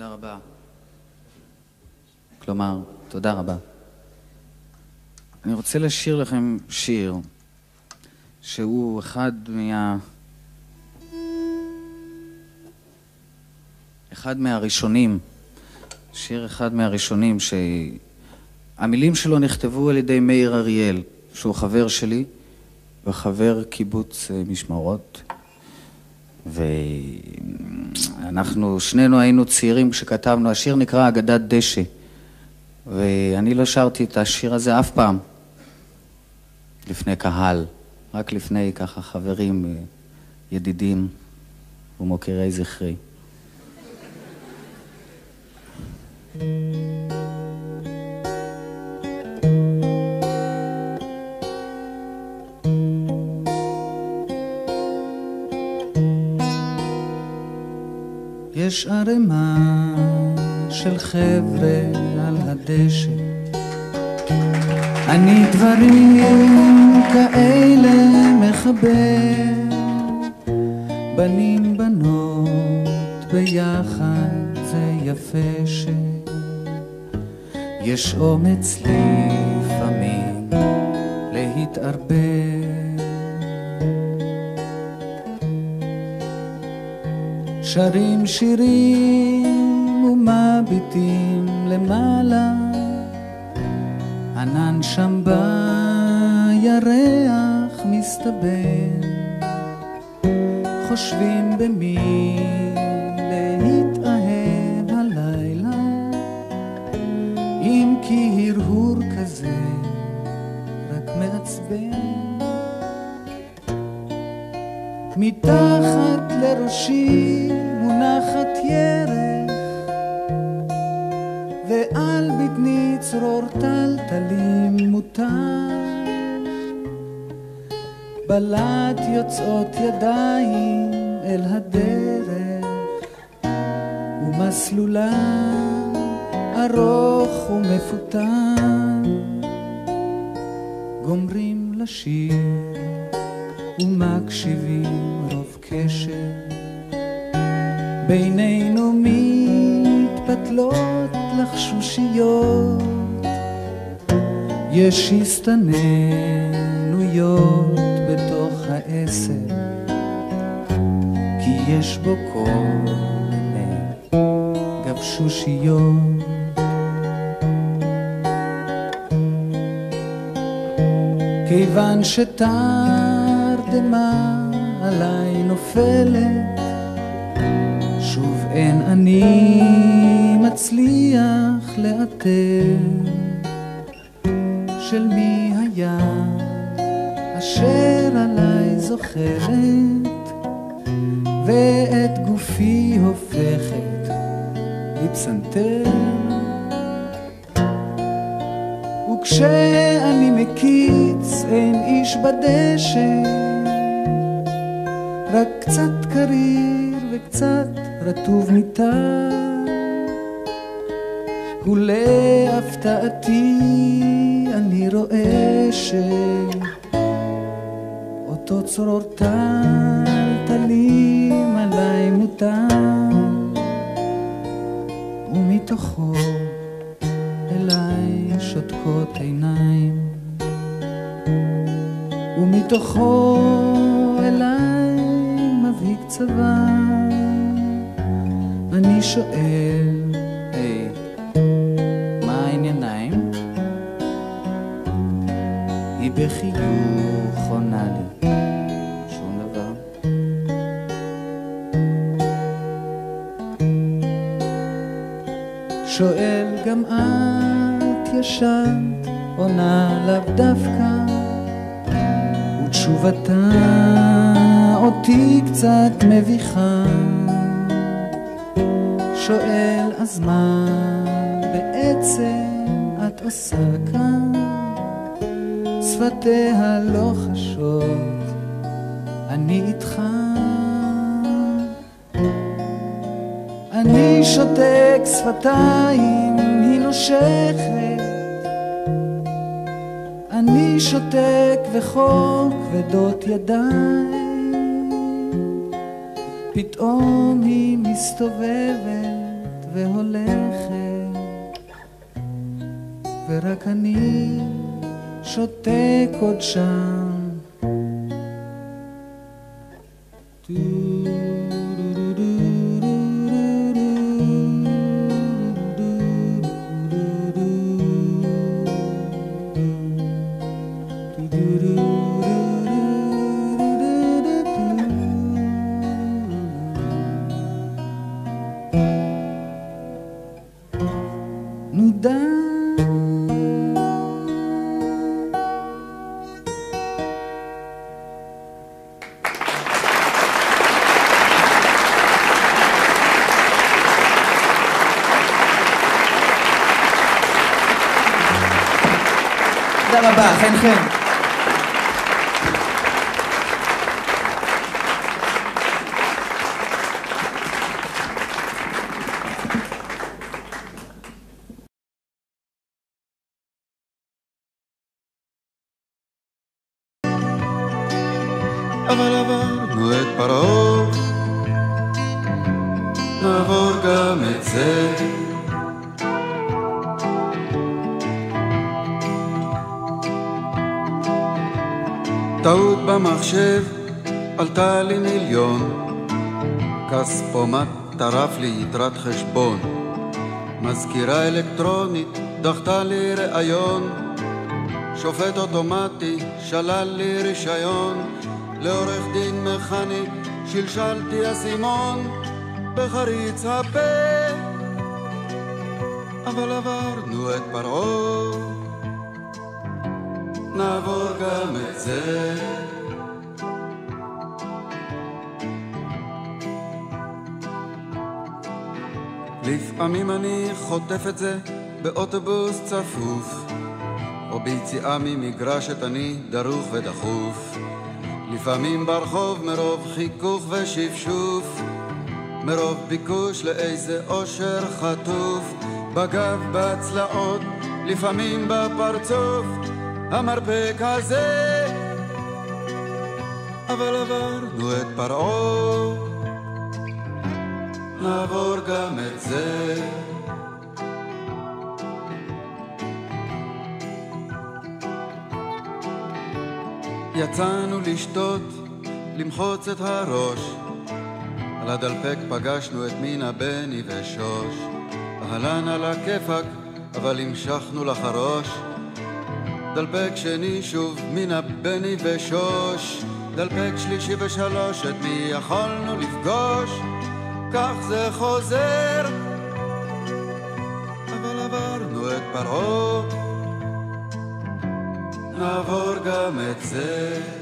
תודה רבה. כלומר, תודה רבה. אני רוצה לשיר לכם שיר שהוא אחד מה... אחד מהראשונים, שיר אחד מהראשונים שהמילים שלו נכתבו על ידי מאיר אריאל, שהוא חבר שלי וחבר קיבוץ אה, משמרות. ואנחנו שנינו היינו צעירים כשכתבנו, השיר נקרא אגדת דשא. ואני לא שרתי את השיר הזה אף פעם לפני קהל, רק לפני ככה חברים, ידידים ומוקירי זכרי. יש ערימה של חבר'ה על הדשא. אני דברים כאלה מחבר. בנים בנות ביחד זה יפה שיש אומץ לפעמים להתערבב שרים שירים ומביטים למעלה, ענן שם בירח מסתבר, חושבים במי להתאהב הלילה, אם כי הרהור כזה רק מעצבן. מתחת לראשי מונחת ירך, ועל בטני צרור טלטלים מותר. בלט יוצאות ידיים אל הדרך, ומסלולה ארוך ומפותן. גומרים לשיר ומקשיבים רוב קשר. בינינו מתפתלות לחשושיות, יש הסתננויות בתוך העשר, כי יש בו כל מיני גבשושיות. כיוון שתרדמה עליי נופלת. אין אני מצליח לאתר. של מי היה אשר עליי זוכרת? ואת גופי הופכת לפסנתר. וכשאני מקיץ אין איש בדשא רק קצת קריר וקצת רטוב מיטה ולהפתעתי אני רואה שאותו צרור טלטלים עליי מוטל ומתוכו אליי שותקות עיניים ומתוכו אליי צבא אני שואל, היי, מה הענייניים? היא בחיוך עונה לי. שואל גם את ישנת, עונה לאו דווקא, ותשובתה אותי קצת מביכה. שואל אז מה בעצם את עושה כאן? שפתיה לא חשות, אני איתך. אני שותק שפתיים, היא נושכת. אני שותק וחוק כבדות ידיים. פתאום היא מסתובבת והולכת, ורק אני שותק עוד שם. נו תודה רבה, חן חן. אבל עברנו את פרעה, נעבור גם את זה. טעות במחשב עלתה לי מיליון, כספומט טרף לי יתרת חשבון, מזכירה אלקטרונית דחתה לי ראיון, שופט אוטומטי שלל לי רישיון, לעורך דין מכני שלשלתי אסימון. בחריץ הפה, אבל עברנו את פרעה, נעבור גם את זה. לפעמים אני חוטף את זה באוטובוס צפוף, או ביציאה ממגרשת אני דרוך ודחוף. לפעמים ברחוב מרוב חיכוך ושפשוף, מרוב ביקוש לאיזה אושר חטוף, בגב, בצלעות, לפעמים בפרצוף, המרפק הזה. אבל עברנו את פרעה, נעבור גם את זה. יצאנו לשתות, למחוץ את הראש. על הדלפק פגשנו את מינה, בני ושוש. אהלן על הכיפאק, אבל המשכנו לחרוש. דלפק שני שוב, מינה, בני ושוש. דלפק שלישי ושלוש, את מי יכולנו לפגוש? כך זה חוזר. אבל עברנו את פרעה. נעבור גם את זה.